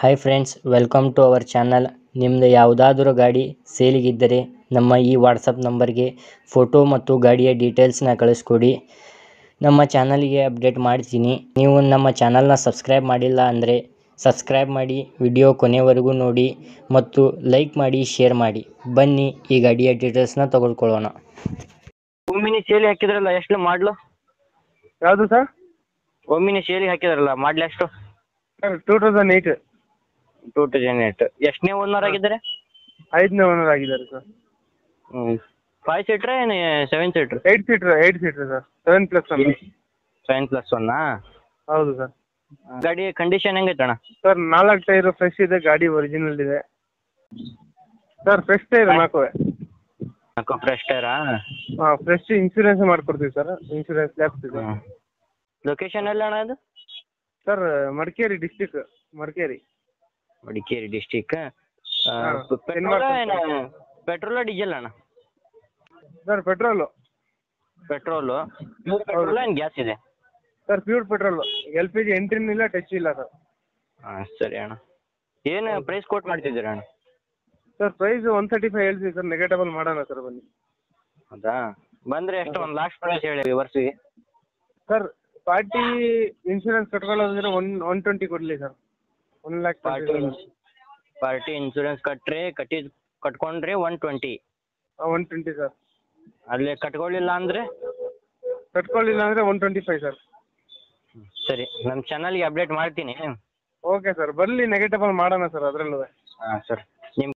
Hi friends welcome to our channel ನಿಮ್ಮದು ಯಾವುದಾದ್ರೂ ಗಾಡಿ ಸೇಲಿಗಿದ್ದರೆ ನಮ್ಮ ಈ ವಾಟ್ಸಪ್ ನಂಬರ್ಗೆ ಫೋಟೋ ಮತ್ತು ಗಾಡಿಯ ಡೀಟೇಲ್ಸ್ನ ಕಳಿಸ್ಕೊಡಿ. ನಮ್ಮ ಚಾನಲ್ಗೆ ಅಪ್ಡೇಟ್ ಮಾಡ್ತೀನಿ. ನೀವು ನಮ್ಮ ಚಾನಲ್ನ ಸಬ್ಸ್ಕ್ರೈಬ್ ಮಾಡಿಲ್ಲ ಅಂದರೆ ಸಬ್ಸ್ಕ್ರೈಬ್ ಮಾಡಿ ವಿಡಿಯೋ ಕೊನೆವರೆಗೂ ನೋಡಿ ಮತ್ತು ಲೈಕ್ ಮಾಡಿ ಶೇರ್ ಮಾಡಿ. ಬನ್ನಿ ಈ ಗಾಡಿಯ ಡೀಟೇಲ್ಸ್ನ ತೊಗೊಳ್ಕೊಳ್ಳೋಣ. ಒಮ್ಮಿನಿ ಸೇಲಿ ಹಾಕಿದ್ರಲ್ಲ ಎಷ್ಟು ಮಾಡಲು? ಯಾವುದು ಸರ್? ಒಮ್ಮಿನಿ ಸೇಲಿ ಹಾಕಿದ್ರಲ್ಲ ಮಾಡಲು ಎಷ್ಟು? Sir two thousand eight two thousand eight ಎಷ್ಟನೇ ಓನರ್ ಆಗಿದ್ದಾರೆ? ಐದನೇ ಓನರ್ ಆಗಿದ್ದಾರೆ ಸರ್ ಹ್ಞೂ ಫೈವ್ ಸೀಟ್ರಾ ಏನು seven seater eight seater eight seater sir seven plus one seven plus ಒನ್ನಾ ಹೌದು ಸರ್ ಗಾಡಿ ಕಂಡೀಷನ್ ಹೆಂಗೈತೆ ಅಣ್ಣ? ಸರ್ ನಾಲ್ಕು ಟೈರ್ ಫ್ರೆಶ್ ಇದೆ ಗಾಡಿ ಒರಿಜಿನಲ್ ಇದೆ. ಸರ್ ಫ್ರೆಶ್ ಟೈರ್ ನಾಲ್ಕುವೆ ನಾಲ್ಕು ಫ್ರೆಶ್ ಟೈರಾ ಹಾಂ ಫ್ರೆಶ್ ಇನ್ಶೂರೆನ್ಸ್ ಮಾಡ್ಕೊಡ್ತೀವಿ ಸರ್ ಇನ್ಶೂರೆನ್ಸ್ ಲ್ಯಾಪ್ಸ್ ಇದೆ. ಲೊಕೇಶನ್ ಎಲ್ಲ ಅಣ್ಣ ಅದು? Sir Madikeri district Madikeri. Madikeri district. Petrol diesel ಅಣ್ಣ sir petrol petrol petrol gas ಇದೆ? Sir pure petrol L P G ಎಂಟ್ರಿನೂ ಇಲ್ಲ ಟಚ್ ಇಲ್ಲ ಸರ್. ಹಾಂ ಸರಿ ಅಣ್ಣ. ಏನು ಪ್ರೈಸ್ ಕೋಟ್ ಮಾಡ್ತಿದ್ದೀರಾ ಅಣ್ಣ? Sir price one thirty five ಹೇಳ್ತೀವಿ ಸರ್ ನೆಗೆಟಬಲ್ ಮಾಡೋಣ ಸರ್ ಬನ್ನಿ. ಹೌದಾ? ಬಂದ್ರೆ ಎಷ್ಟು ಒಂದು ಲಾಸ್ಟ್ ಪ್ರೈಸ್ ಹೇಳಿ ವರ್ಷಿಗೆ ಸರ್ ಪಾರ್ಟಿ ಇನ್ಶೂರೆನ್ಸ್ ಕಟ್ಕೊಳ್ಳೋದಂದ್ರೆ ಒನ್ ಒನ್ ಟ್ವೆಂಟಿ ಕೊಡಲಿ sir. One lakh party party insurance ಕಟ್ರೆ ಕಟ್ಟಿ ಕಟ್ಕೊಂಡ್ರೆ one twenty one twenty sir ಅಲ್ಲಿ ಕಟ್ಕೊಳ್ಳಿಲ್ಲ ಅಂದರೆ? ಕಟ್ಕೊಳ್ಳಿಲ್ಲ ಅಂದರೆ ಒನ್ ಟ್ವೆಂಟಿ ಫೈವ್ ಸರ್ ಸರಿ ನಮ್ಮ ಚಾನಲ್ಗೆ ಅಪ್ಡೇಟ್ ಮಾಡ್ತೀನಿ. ಓಕೆ ಸರ್ ಬರಲಿ ಅಲ್ಲಿ ಮಾಡೋಣ ಸರ್ ಅದರಲ್ಲೂ. ಹಾಂ ಸರ್